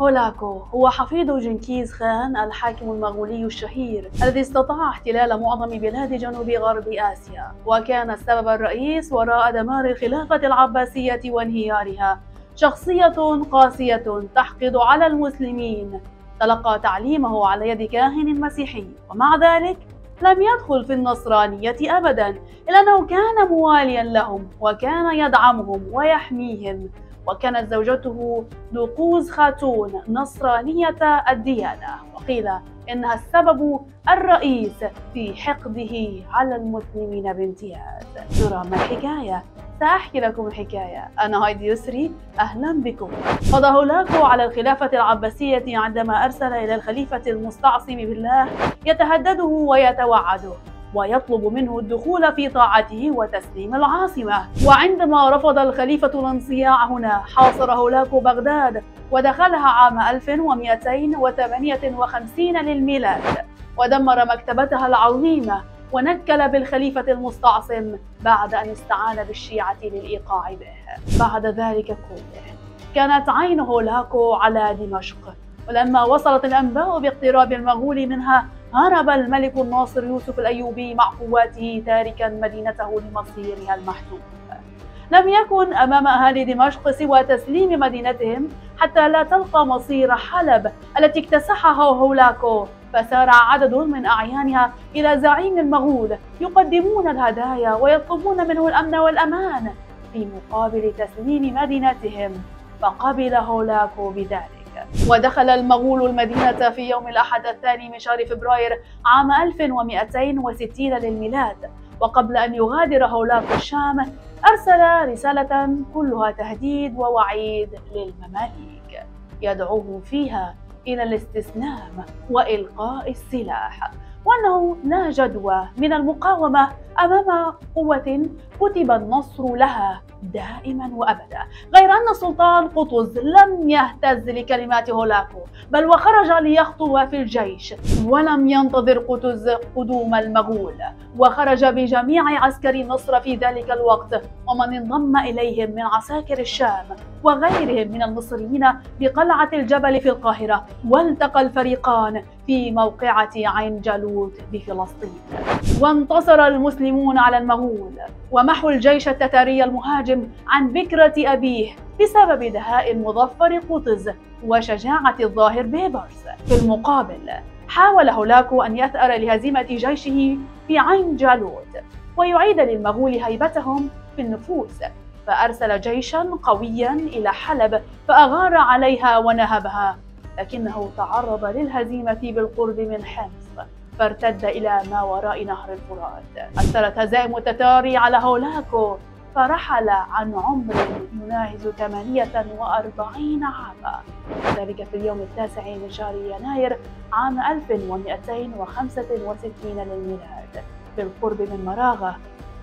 هولاكو هو حفيد جنكيز خان الحاكم المغولي الشهير الذي استطاع احتلال معظم بلاد جنوب غرب آسيا وكان السبب الرئيس وراء دمار الخلافة العباسية وانهيارها. شخصية قاسية تحقد على المسلمين. تلقى تعليمه على يد كاهن مسيحي ومع ذلك لم يدخل في النصرانية أبدا إلا أنه كان مواليا لهم وكان يدعمهم ويحميهم. وكانت زوجته نقوز خاتون نصرانية الديانة. وقيل إنها السبب الرئيس في حقده على المسلمين بامتياز ترى ما الحكاية؟ سأحكي لكم الحكاية. أنا هايدي يسري. أهلا بكم. قضى هولاكو على الخلافة العباسية عندما أرسل إلى الخليفة المستعصم بالله يتهدده ويتوعده. ويطلب منه الدخول في طاعته وتسليم العاصمة. وعندما رفض الخليفة الانصياع هنا حاصر هولاكو بغداد ودخلها عام 1258 للميلاد. ودمر مكتبتها العظيمة ونكل بالخليفة المستعصم بعد أن استعان بالشيعة للإيقاع به. بعد ذلك كله كانت عين هولاكو على دمشق. ولما وصلت الأنباء باقتراب المغول منها هرب الملك الناصر يوسف الأيوبي مع قواته تاركا مدينته لمصيرها المحتوم لم يكن أمام أهالي دمشق سوى تسليم مدينتهم حتى لا تلقى مصير حلب التي اكتسحها هولاكو فسارع عدد من أعيانها إلى زعيم المغول يقدمون الهدايا ويطلبون منه الأمن والأمان في مقابل تسليم مدينتهم فقبل هولاكو بذلك. ودخل المغول المدينة في يوم الأحد الثاني من شهر فبراير عام 1260 للميلاد. وقبل أن يغادر هولاكو الشام أرسل رسالة كلها تهديد ووعيد للمماليك. يدعوهم فيها إلى الاستسلام وإلقاء السلاح. وأنه لا جدوى من المقاومة أمام قوة كتب النصر لها دائما وابدا. غير أن السلطان قطز لم يهتز لكلمات هولاكو بل وخرج ليخطو في الجيش ولم ينتظر قطز قدوم المغول. وخرج بجميع عسكري مصر في ذلك الوقت ومن انضم إليهم من عساكر الشام وغيرهم من المصريين بقلعة الجبل في القاهرة والتقى الفريقان في موقعة عين جالوت بفلسطين. وانتصر المسلمون على المغول ومحوا الجيش التتاري المهاجم عن بكرة أبيه بسبب دهاء المظفر قطز وشجاعة الظاهر بيبرس في المقابل حاول هولاكو أن يثأر لهزيمة جيشه في عين جالوت ويعيد للمغول هيبتهم في النفوس فأرسل جيشا قويا إلى حلب فأغار عليها ونهبها لكنه تعرض للهزيمة بالقرب من حمص فارتد إلى ما وراء نهر الفرات. أثرت هزائم التتاري على هولاكو فرحل عن عمر يناهز 48 عاما. ذلك في اليوم التاسع من شهر يناير عام 1265 للميلاد. بالقرب من مراغة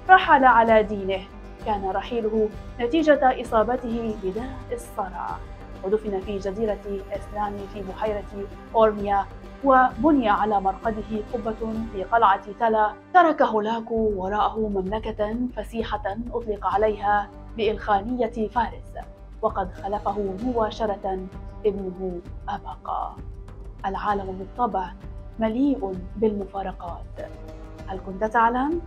رحل على دينه. كان رحيله نتيجة إصابته بداء الصرع. ودفن في جزيرة إسلامي في بحيرة أورميا وبني على مرقده قبة في قلعة تلا. ترك هولاكو وراءه مملكة فسيحة أطلق عليها بإلخانية فارس وقد خلفه مباشرة ابنه أبقى. العالم بالطبع مليء بالمفارقات. هل كنت تعلم؟